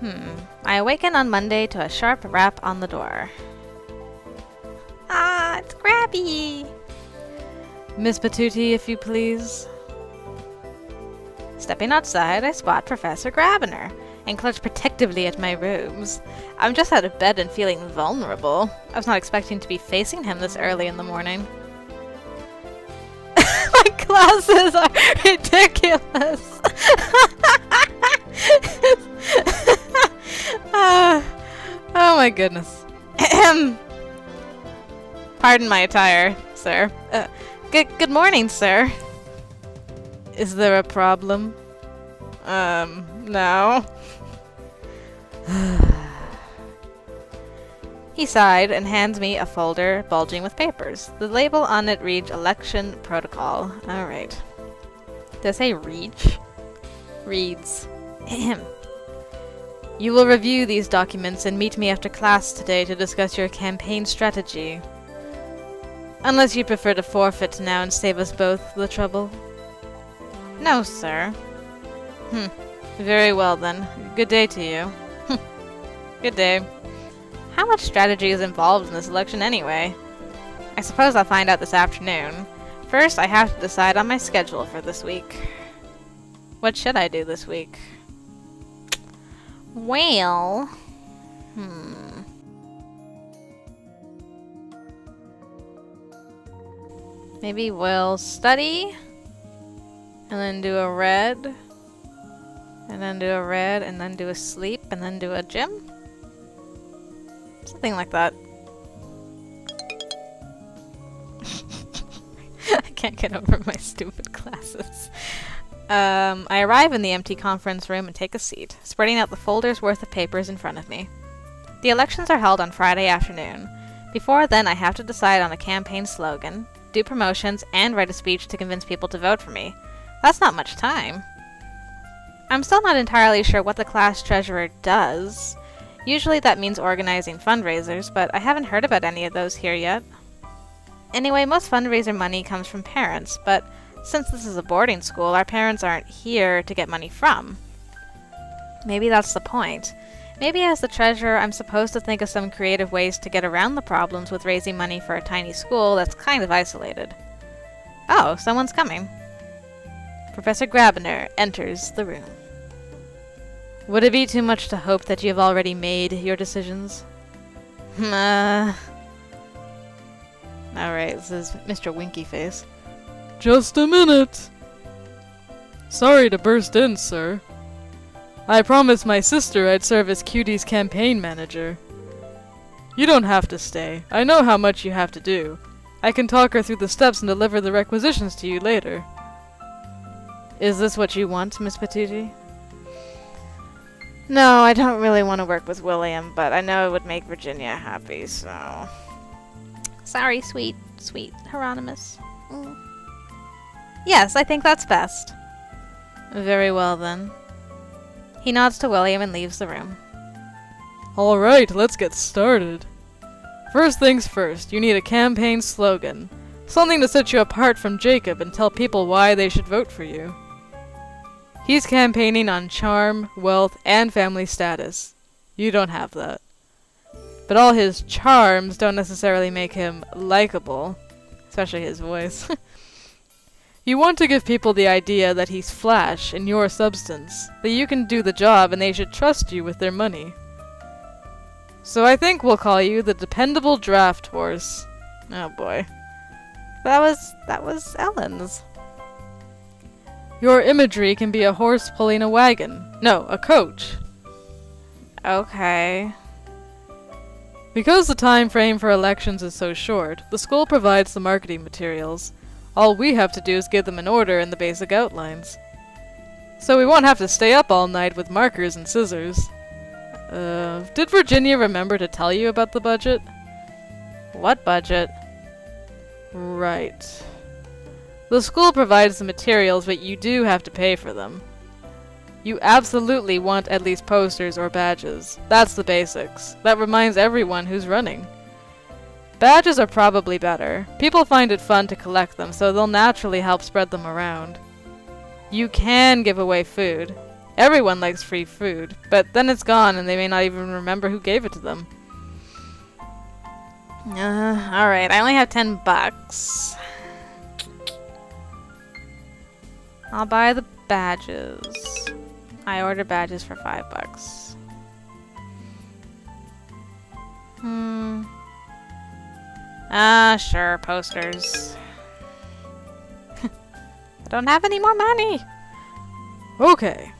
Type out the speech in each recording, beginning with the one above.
Hmm. I awaken on Monday to a sharp rap on the door. Ah, it's Grabby! Miss Patuti, if you please. Stepping outside, I spot Professor Grabiner and clutch protectively at my robes. I'm just out of bed and feeling vulnerable. I was not expecting to be facing him this early in the morning. Glasses are ridiculous! ah, oh my goodness. Pardon my attire, sir. Uh, good, good morning, sir. Is there a problem? Um, no. he sighed and hands me a folder bulging with papers. The label on it reads Election Protocol. Alright. Does it say reach? Reads. Ahem. You will review these documents and meet me after class today to discuss your campaign strategy. Unless you prefer to forfeit now and save us both the trouble. No, sir. Hmm. Very well then. Good day to you. Good day. How much strategy is involved in this election anyway? I suppose I'll find out this afternoon. First, I have to decide on my schedule for this week. What should I do this week? Well... Hmm... Maybe we'll study, and then do a red, and then do a red, and then do a sleep, and then do a gym? Something like that. I can't get over my stupid glasses. Um, I arrive in the empty conference room and take a seat, spreading out the folder's worth of papers in front of me. The elections are held on Friday afternoon. Before then, I have to decide on a campaign slogan, do promotions, and write a speech to convince people to vote for me. That's not much time. I'm still not entirely sure what the class treasurer does. Usually that means organizing fundraisers, but I haven't heard about any of those here yet. Anyway, most fundraiser money comes from parents, but since this is a boarding school, our parents aren't here to get money from. Maybe that's the point. Maybe as the treasurer, I'm supposed to think of some creative ways to get around the problems with raising money for a tiny school that's kind of isolated. Oh, someone's coming. Professor Grabiner enters the room. Would it be too much to hope that you have already made your decisions? uh... Alright, this is Mr. Winky Face. Just a minute! Sorry to burst in, sir. I promised my sister I'd serve as Cutie's campaign manager. You don't have to stay. I know how much you have to do. I can talk her through the steps and deliver the requisitions to you later. Is this what you want, Miss Patuti? No, I don't really want to work with William, but I know it would make Virginia happy, so... Sorry, sweet, sweet Hieronymus. Mm. Yes, I think that's best. Very well, then. He nods to William and leaves the room. Alright, let's get started. First things first, you need a campaign slogan. Something to set you apart from Jacob and tell people why they should vote for you. He's campaigning on charm, wealth, and family status. You don't have that. But all his charms don't necessarily make him likable, especially his voice. You want to give people the idea that he's flash in your substance, that you can do the job and they should trust you with their money. So I think we'll call you the dependable draft horse. Oh boy. That was that was Ellen's. Your imagery can be a horse pulling a wagon. No, a coach. Okay. Because the time frame for elections is so short, the school provides the marketing materials. All we have to do is give them an order and the basic outlines. So we won't have to stay up all night with markers and scissors. Uh, did Virginia remember to tell you about the budget? What budget? Right. The school provides the materials, but you do have to pay for them. You absolutely want at least posters or badges. That's the basics. That reminds everyone who's running. Badges are probably better. People find it fun to collect them, so they'll naturally help spread them around. You can give away food. Everyone likes free food, but then it's gone and they may not even remember who gave it to them. Uh, alright, I only have 10 bucks. I'll buy the badges. I order badges for 5 bucks. Hmm. Ah, sure, posters. I don't have any more money. Okay.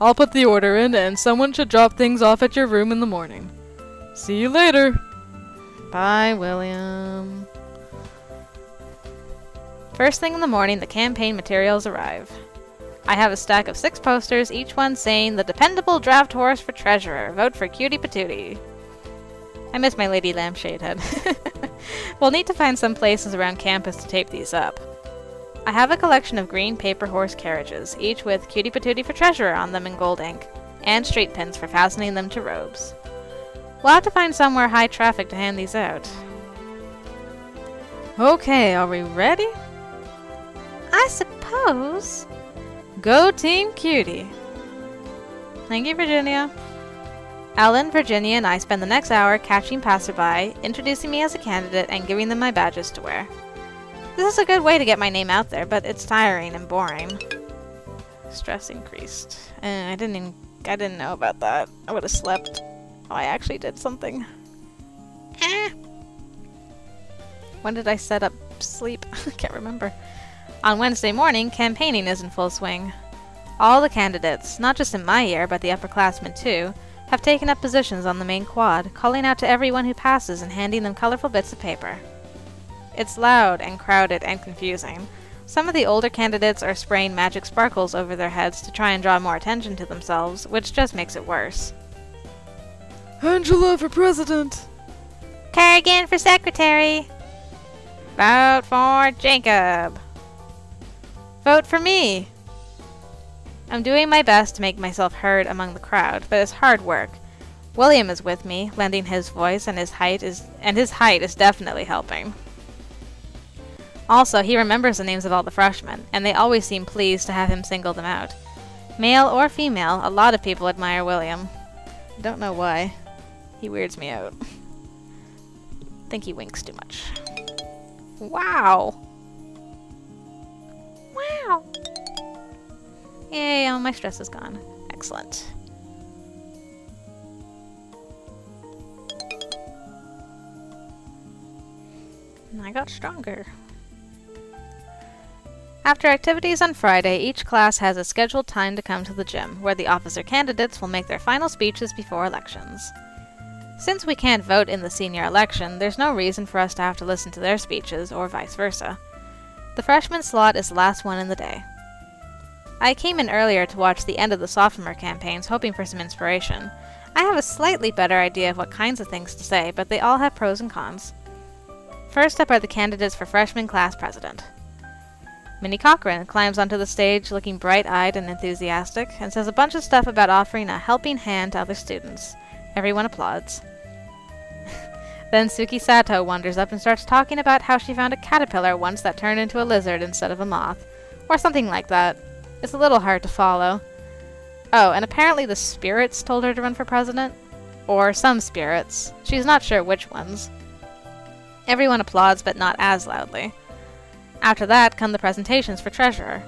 I'll put the order in and someone should drop things off at your room in the morning. See you later. Bye, William. First thing in the morning, the campaign materials arrive. I have a stack of six posters, each one saying, The dependable draft horse for treasurer. Vote for Cutie Patootie. I miss my Lady Lampshade head. we'll need to find some places around campus to tape these up. I have a collection of green paper horse carriages, each with Cutie Patootie for treasurer on them in gold ink, and street pins for fastening them to robes. We'll have to find somewhere high traffic to hand these out. Okay, are we ready? I suppose. Go Team Cutie! Thank you, Virginia. Ellen, Virginia, and I spend the next hour catching passerby, introducing me as a candidate, and giving them my badges to wear. This is a good way to get my name out there, but it's tiring and boring. Stress increased. Uh, I didn't I didn't know about that. I would have slept. Oh, I actually did something. Eh. When did I set up sleep? I can't remember. On Wednesday morning, campaigning is in full swing. All the candidates, not just in my year, but the upperclassmen too, have taken up positions on the main quad, calling out to everyone who passes and handing them colorful bits of paper. It's loud and crowded and confusing. Some of the older candidates are spraying magic sparkles over their heads to try and draw more attention to themselves, which just makes it worse. Angela for president! Kerrigan for secretary! Vote for Jacob! Vote for me! I'm doing my best to make myself heard among the crowd, but it's hard work. William is with me, lending his voice, and his height is and his height is definitely helping. Also, he remembers the names of all the freshmen, and they always seem pleased to have him single them out. Male or female, a lot of people admire William. Don't know why. He weirds me out. Think he winks too much. Wow! Wow! Yay, all my stress is gone. Excellent. And I got stronger. After activities on Friday, each class has a scheduled time to come to the gym, where the officer candidates will make their final speeches before elections. Since we can't vote in the senior election, there's no reason for us to have to listen to their speeches, or vice versa. The freshman slot is the last one in the day. I came in earlier to watch the end of the sophomore campaigns, hoping for some inspiration. I have a slightly better idea of what kinds of things to say, but they all have pros and cons. First up are the candidates for freshman class president. Minnie Cochran climbs onto the stage looking bright-eyed and enthusiastic and says a bunch of stuff about offering a helping hand to other students. Everyone applauds. Then Suki Sato wanders up and starts talking about how she found a caterpillar once that turned into a lizard instead of a moth. Or something like that. It's a little hard to follow. Oh, and apparently the spirits told her to run for president? Or some spirits. She's not sure which ones. Everyone applauds, but not as loudly. After that come the presentations for treasurer.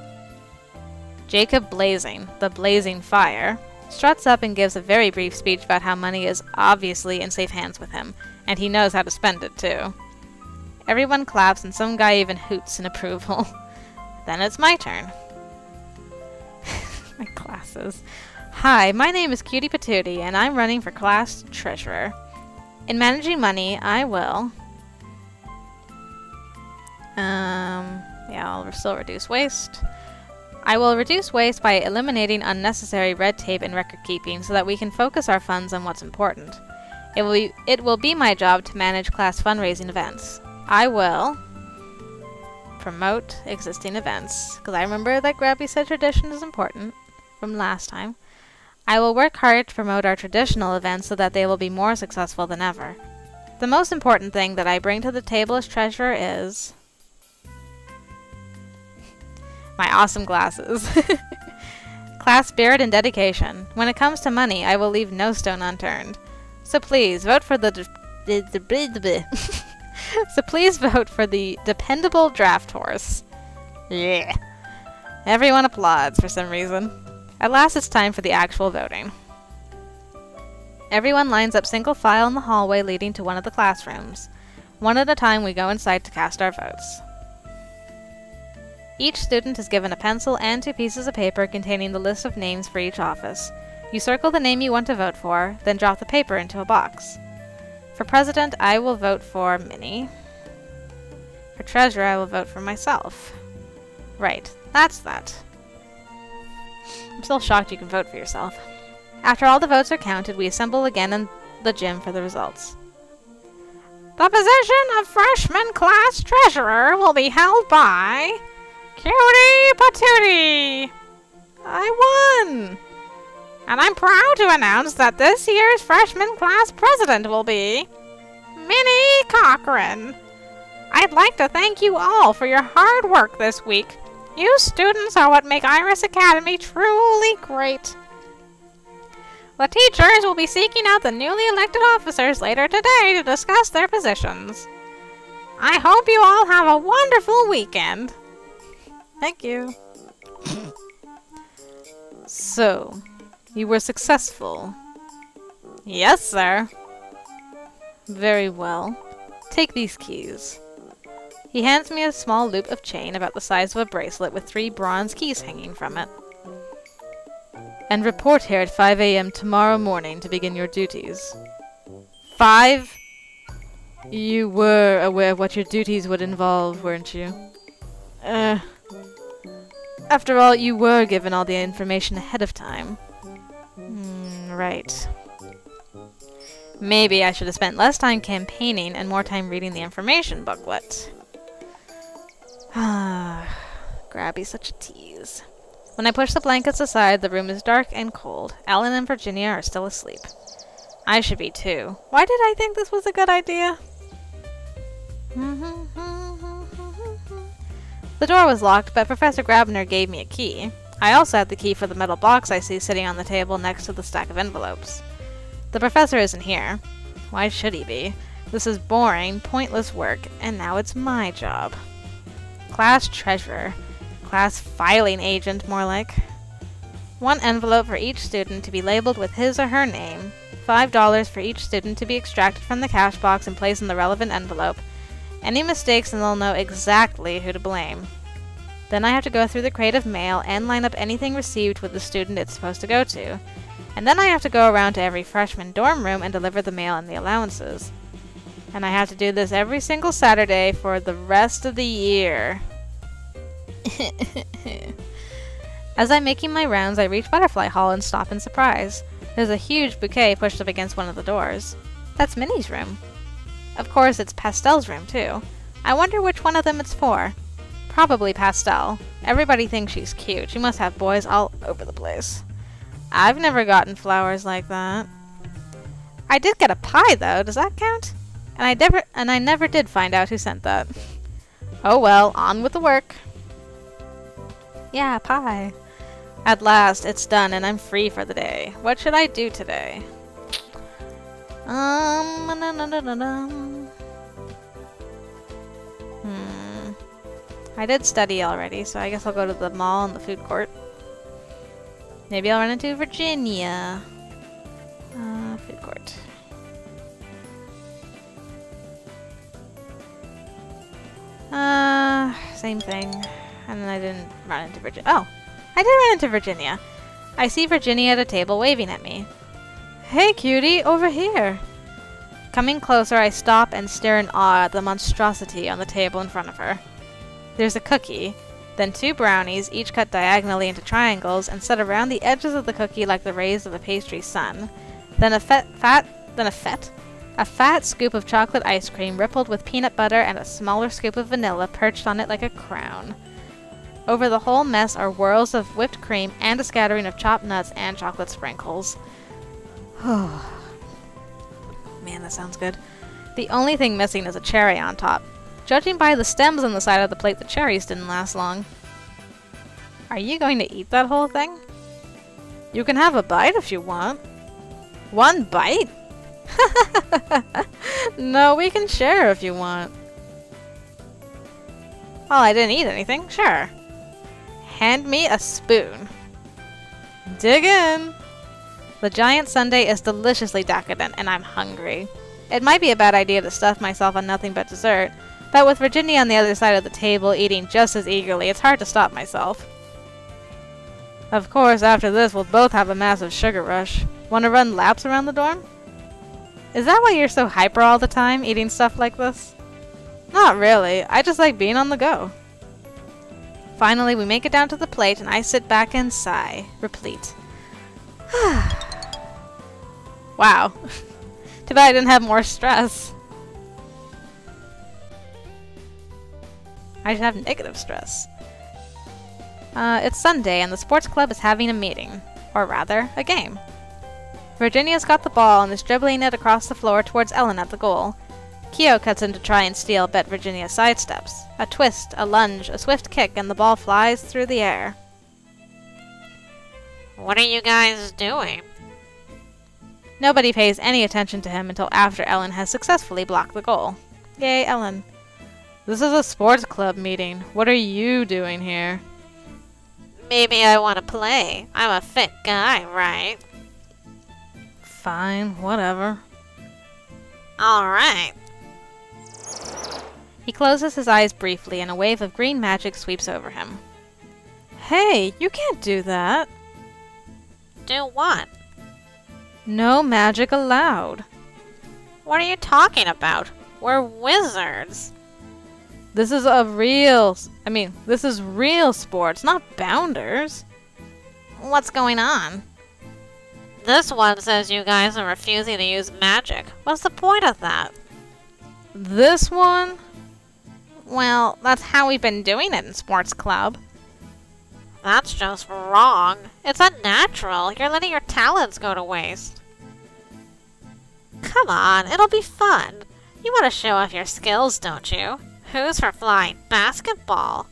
Jacob Blazing, the Blazing Fire, struts up and gives a very brief speech about how money is obviously in safe hands with him, and he knows how to spend it too. Everyone claps and some guy even hoots in approval. then it's my turn. my classes. Hi, my name is Cutie Patootie, and I'm running for class treasurer. In managing money, I will um, yeah, I'll still reduce waste. I will reduce waste by eliminating unnecessary red tape and record keeping so that we can focus our funds on what's important. It will be, it will be my job to manage class fundraising events. I will promote existing events, because I remember that Grabby said tradition is important from last time. I will work hard to promote our traditional events so that they will be more successful than ever. The most important thing that I bring to the table as treasurer is... My awesome glasses. Class spirit and dedication. When it comes to money, I will leave no stone unturned. So please, vote for the... so please vote for the dependable draft horse. Yeah. Everyone applauds for some reason. At last it's time for the actual voting. Everyone lines up single file in the hallway leading to one of the classrooms. One at a time we go inside to cast our votes. Each student is given a pencil and two pieces of paper containing the list of names for each office. You circle the name you want to vote for, then drop the paper into a box. For president, I will vote for Minnie. For treasurer, I will vote for myself. Right, that's that. I'm still shocked you can vote for yourself. After all the votes are counted, we assemble again in the gym for the results. The position of freshman class treasurer will be held by Cutie Patootie! I won! And I'm proud to announce that this year's freshman class president will be Minnie Cochran. I'd like to thank you all for your hard work this week. You students are what make Iris Academy truly great. The teachers will be seeking out the newly elected officers later today to discuss their positions. I hope you all have a wonderful weekend. Thank you. so, you were successful? Yes, sir. Very well. Take these keys. He hands me a small loop of chain about the size of a bracelet with three bronze keys hanging from it. And report here at 5 a.m. tomorrow morning to begin your duties. Five? You were aware of what your duties would involve, weren't you? Uh, after all, you were given all the information ahead of time. Right. Maybe I should have spent less time campaigning and more time reading the information booklet. Ah, Grabby's such a tease. When I push the blankets aside, the room is dark and cold. Ellen and Virginia are still asleep. I should be too. Why did I think this was a good idea? The door was locked, but Professor Grabiner gave me a key. I also have the key for the metal box I see sitting on the table next to the stack of envelopes. The professor isn't here. Why should he be? This is boring, pointless work, and now it's my job. Class treasurer. Class filing agent, more like. One envelope for each student to be labeled with his or her name. $5 for each student to be extracted from the cash box and placed in the relevant envelope. Any mistakes and they'll know exactly who to blame. Then I have to go through the crate of mail and line up anything received with the student it's supposed to go to. And then I have to go around to every freshman dorm room and deliver the mail and the allowances. And I have to do this every single Saturday for the rest of the year. As I'm making my rounds, I reach Butterfly Hall and stop in surprise. There's a huge bouquet pushed up against one of the doors. That's Minnie's room. Of course, it's Pastel's room, too. I wonder which one of them it's for. Probably Pastel. Everybody thinks she's cute. She must have boys all over the place. I've never gotten flowers like that. I did get a pie, though. Does that count? And I never and I never did find out who sent that. Oh well, on with the work. Yeah, pie. At last, it's done and I'm free for the day. What should I do today? Um, na -na -na I did study already, so I guess I'll go to the mall and the food court. Maybe I'll run into Virginia. Uh, food court. Uh, same thing. And then I didn't run into Virginia. Oh, I did run into Virginia. I see Virginia at a table waving at me. Hey, cutie, over here. Coming closer, I stop and stare in awe at the monstrosity on the table in front of her. There's a cookie, then two brownies, each cut diagonally into triangles and set around the edges of the cookie like the rays of a pastry sun. Then a fat, fat, then a fat, a fat scoop of chocolate ice cream rippled with peanut butter and a smaller scoop of vanilla perched on it like a crown. Over the whole mess are whirls of whipped cream and a scattering of chopped nuts and chocolate sprinkles. Man, that sounds good. The only thing missing is a cherry on top. Judging by the stems on the side of the plate, the cherries didn't last long. Are you going to eat that whole thing? You can have a bite if you want. One bite? no, we can share if you want. Well, I didn't eat anything, sure. Hand me a spoon. Dig in! The giant sundae is deliciously decadent, and I'm hungry. It might be a bad idea to stuff myself on nothing but dessert, but with Virginia on the other side of the table eating just as eagerly, it's hard to stop myself. Of course, after this, we'll both have a massive sugar rush. Want to run laps around the dorm? Is that why you're so hyper all the time, eating stuff like this? Not really. I just like being on the go. Finally, we make it down to the plate, and I sit back and sigh, replete. wow. Too bad I didn't have more stress. I should have negative stress. Uh, it's Sunday, and the sports club is having a meeting. Or rather, a game. Virginia's got the ball and is dribbling it across the floor towards Ellen at the goal. Kyo cuts in to try and steal, but Virginia sidesteps. A twist, a lunge, a swift kick, and the ball flies through the air. What are you guys doing? Nobody pays any attention to him until after Ellen has successfully blocked the goal. Yay, Ellen. This is a sports club meeting. What are you doing here? Maybe I want to play. I'm a fit guy, right? Fine, whatever. Alright. He closes his eyes briefly and a wave of green magic sweeps over him. Hey, you can't do that. Do what? No magic allowed. What are you talking about? We're wizards. This is a real. I mean, this is real sports, not bounders. What's going on? This one says you guys are refusing to use magic. What's the point of that? This one? Well, that's how we've been doing it in Sports Club. That's just wrong. It's unnatural. You're letting your talents go to waste. Come on, it'll be fun. You want to show off your skills, don't you? Who's for flying basketball?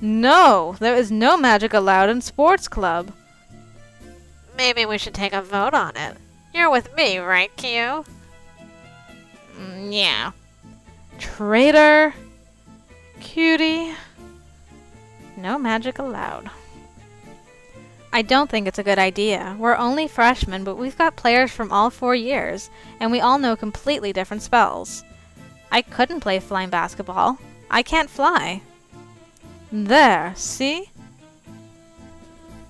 No, there is no magic allowed in sports club. Maybe we should take a vote on it. You're with me, right, Q? Mm, yeah. Traitor. Cutie. No magic allowed. I don't think it's a good idea. We're only freshmen, but we've got players from all four years, and we all know completely different spells. I couldn't play flying basketball. I can't fly. There, see?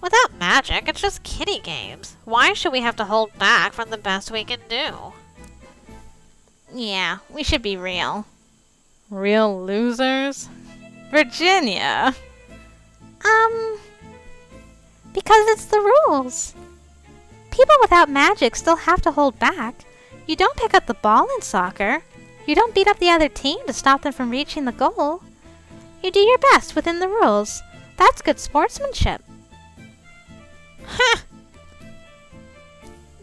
Without magic, it's just kiddie games. Why should we have to hold back from the best we can do? Yeah, we should be real. Real losers? Virginia! Um, because it's the rules. People without magic still have to hold back. You don't pick up the ball in soccer. You don't beat up the other team to stop them from reaching the goal. You do your best within the rules. That's good sportsmanship.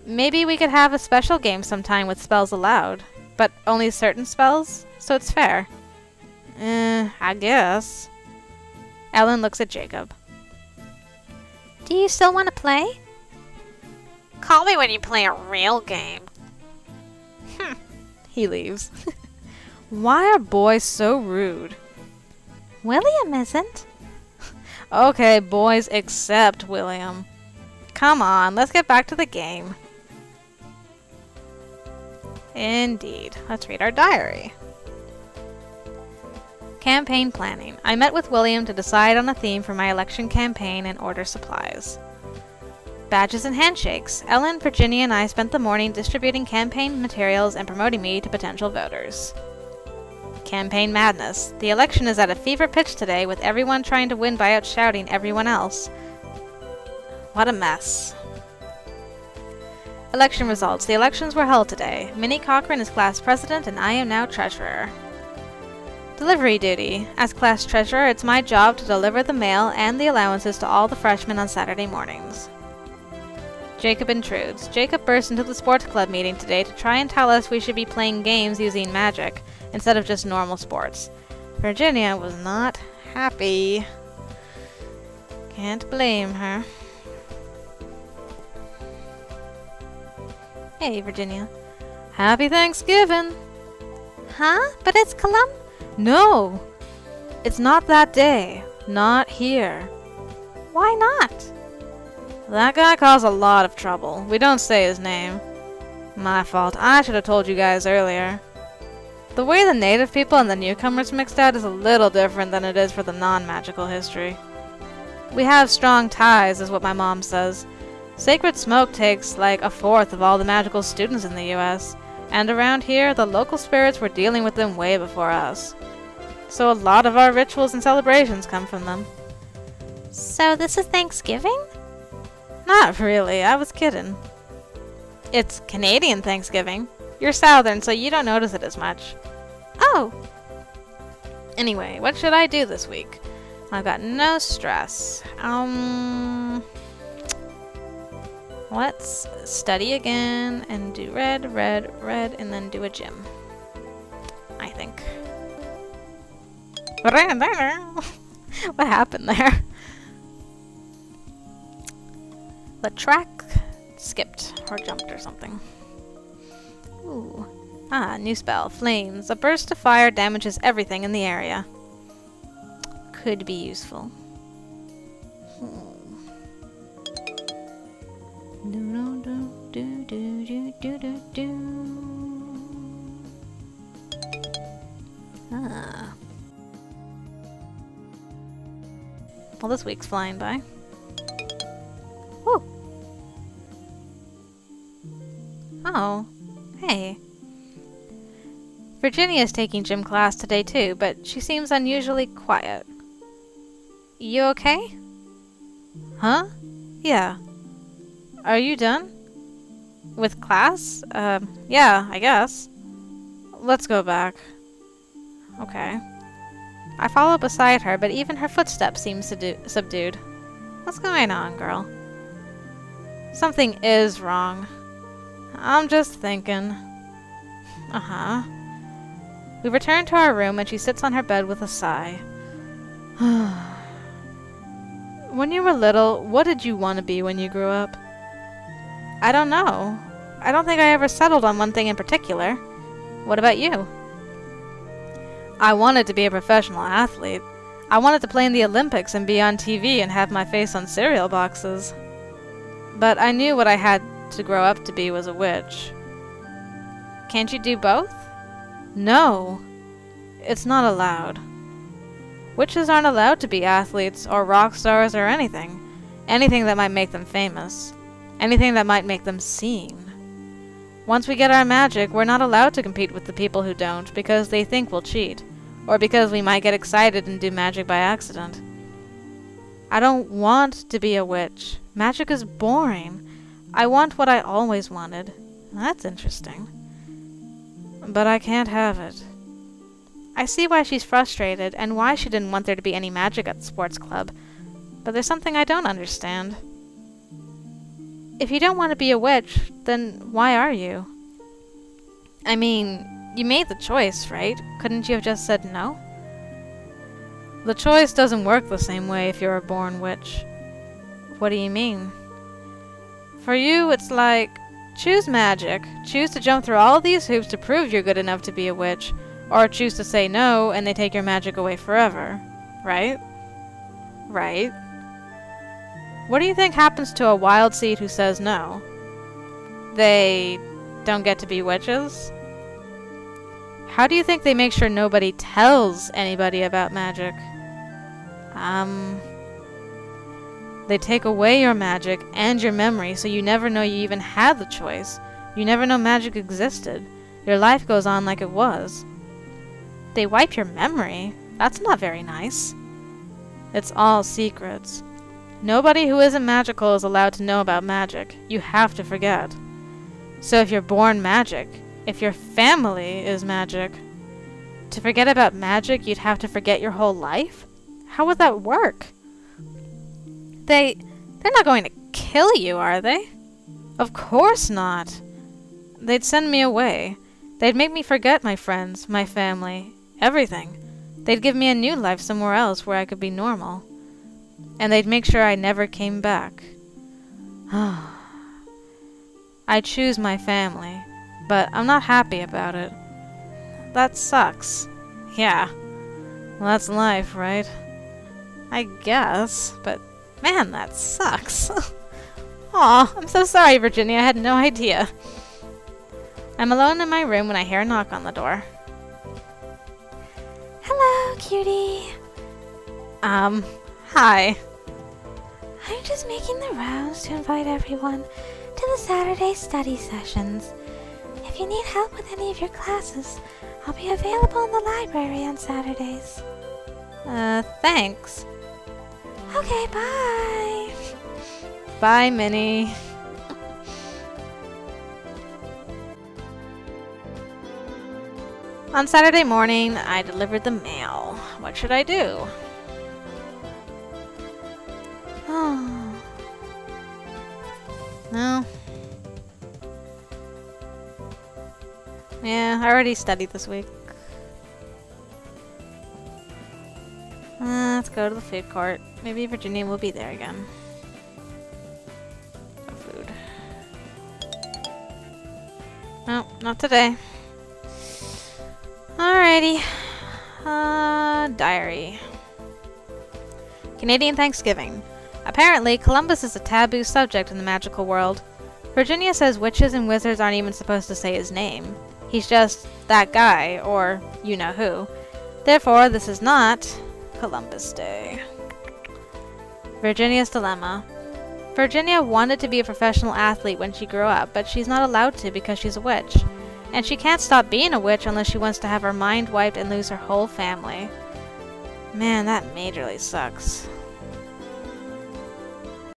Maybe we could have a special game sometime with spells allowed, but only certain spells, so it's fair. Eh, I guess. Ellen looks at Jacob. Do you still want to play? Call me when you play a real game. He leaves. Why are boys so rude? William isn't. Okay, boys except William. Come on, let's get back to the game. Indeed. Let's read our diary. Campaign planning. I met with William to decide on a theme for my election campaign and order supplies. Badges and handshakes. Ellen, Virginia, and I spent the morning distributing campaign materials and promoting me to potential voters. Campaign madness. The election is at a fever pitch today, with everyone trying to win by outshouting everyone else. What a mess. Election results. The elections were held today. Minnie Cochran is class president, and I am now treasurer. Delivery duty. As class treasurer, it's my job to deliver the mail and the allowances to all the freshmen on Saturday mornings. Jacob intrudes. Jacob bursts into the sports club meeting today to try and tell us we should be playing games using magic instead of just normal sports. Virginia was not happy. Can't blame her. Hey, Virginia. Happy Thanksgiving! Huh? But it's Colum. No! It's not that day. Not here. Why not? That guy caused a lot of trouble. We don't say his name. My fault. I should have told you guys earlier. The way the native people and the newcomers mixed out is a little different than it is for the non-magical history. We have strong ties, is what my mom says. Sacred Smoke takes like a fourth of all the magical students in the US, and around here, the local spirits were dealing with them way before us. So a lot of our rituals and celebrations come from them. So this is Thanksgiving? Not really, I was kidding. It's Canadian Thanksgiving. You're Southern, so you don't notice it as much. Oh, Anyway, what should I do this week? I've got no stress. Um. Let's study again and do red, red, red, and then do a gym. I think. what happened there? The track skipped or jumped or something. Ooh. Ah, new spell. Flames. A burst of fire damages everything in the area. Could be useful. Hmm. Ah. Well, this week's flying by. Woo! Oh, hey. Virginia is taking gym class today too, but she seems unusually quiet. You okay? Huh? Yeah. Are you done? With class? Um, yeah, I guess. Let's go back. Okay. I follow beside her, but even her footsteps seem subdued. What's going on, girl? Something is wrong. I'm just thinking. Uh-huh. We return to our room and she sits on her bed with a sigh. when you were little, what did you want to be when you grew up? I don't know. I don't think I ever settled on one thing in particular. What about you? I wanted to be a professional athlete. I wanted to play in the Olympics and be on TV and have my face on cereal boxes. But I knew what I had to grow up to be was a witch. Can't you do both? No. It's not allowed. Witches aren't allowed to be athletes or rock stars or anything. Anything that might make them famous. Anything that might make them seen. Once we get our magic, we're not allowed to compete with the people who don't because they think we'll cheat, or because we might get excited and do magic by accident. I don't want to be a witch. Magic is boring. I want what I always wanted. That's interesting. But I can't have it. I see why she's frustrated and why she didn't want there to be any magic at the sports club, but there's something I don't understand. If you don't want to be a witch, then why are you? I mean, you made the choice, right? Couldn't you have just said no? The choice doesn't work the same way if you're a born witch. What do you mean? For you, it's like choose magic, choose to jump through all these hoops to prove you're good enough to be a witch, or choose to say no and they take your magic away forever. Right? Right. What do you think happens to a wild seed who says no? They don't get to be witches? How do you think they make sure nobody tells anybody about magic? Um. They take away your magic and your memory so you never know you even had the choice. You never know magic existed. Your life goes on like it was. They wipe your memory? That's not very nice. It's all secrets. Nobody who isn't magical is allowed to know about magic. You have to forget. So if you're born magic, if your family is magic, to forget about magic, you'd have to forget your whole life? How would that work? They they're not going to kill you, are they? Of course not! They'd send me away. They'd make me forget my friends, my family, everything. They'd give me a new life somewhere else where I could be normal. And they'd make sure I never came back. I choose my family, but I'm not happy about it. That sucks. Yeah. Well, that's life, right? I guess, but man, that sucks. Aw, I'm so sorry, Virginia. I had no idea. I'm alone in my room when I hear a knock on the door. Hello, cutie. Um, hi. I'm just making the rounds to invite everyone to the Saturday study sessions. If you need help with any of your classes, I'll be available in the library on Saturdays. Uh, thanks. Okay, bye. Bye, Minnie. On Saturday morning, I delivered the mail. What should I do? Oh. No. Yeah, I already studied this week. Uh, let's go to the food court. Maybe Virginia will be there again. No food. No, not today. Alrighty. Uh, diary. Canadian Thanksgiving. Apparently, Columbus is a taboo subject in the magical world. Virginia says witches and wizards aren't even supposed to say his name. He's just that guy, or you know who. Therefore, this is not Columbus Day. Virginia's Dilemma. Virginia wanted to be a professional athlete when she grew up, but she's not allowed to because she's a witch. And she can't stop being a witch unless she wants to have her mind wiped and lose her whole family. Man, that majorly sucks.